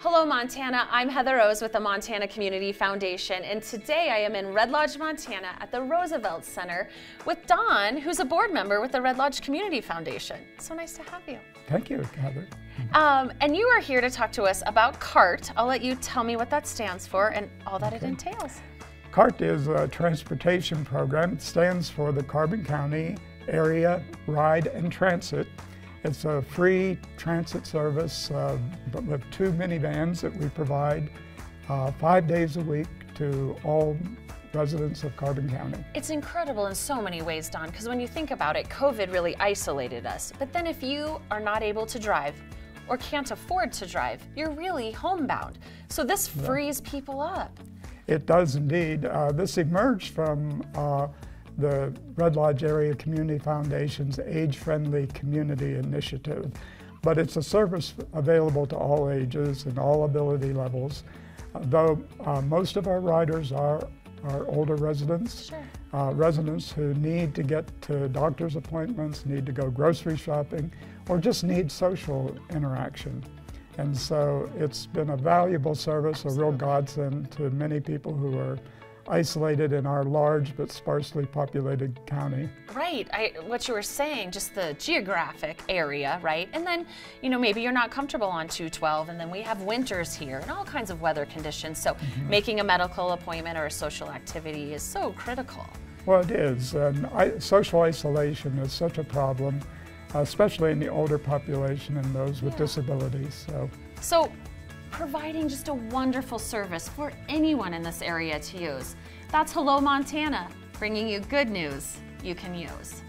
Hello, Montana. I'm Heather Rose with the Montana Community Foundation, and today I am in Red Lodge, Montana at the Roosevelt Center with Don, who's a board member with the Red Lodge Community Foundation. So nice to have you. Thank you, Heather. Um, and you are here to talk to us about CART. I'll let you tell me what that stands for and all that okay. it entails. CART is a transportation program. It stands for the Carbon County Area Ride and Transit it's a free transit service uh, with two minivans that we provide uh, five days a week to all residents of Carbon County. It's incredible in so many ways, Don, because when you think about it, COVID really isolated us. But then if you are not able to drive or can't afford to drive, you're really homebound. So this frees yeah. people up. It does indeed. Uh, this emerged from uh, the Red Lodge Area Community Foundation's Age-Friendly Community Initiative. But it's a service available to all ages and all ability levels, uh, though uh, most of our riders are, are older residents, sure. uh, residents who need to get to doctor's appointments, need to go grocery shopping, or just need social interaction. And so it's been a valuable service, a real godsend to many people who are isolated in our large but sparsely populated county. Right, I, what you were saying, just the geographic area, right? And then, you know, maybe you're not comfortable on 212 and then we have winters here and all kinds of weather conditions. So mm -hmm. making a medical appointment or a social activity is so critical. Well, it is. And I, social isolation is such a problem, especially in the older population and those with yeah. disabilities. So. So providing just a wonderful service for anyone in this area to use. That's Hello Montana, bringing you good news you can use.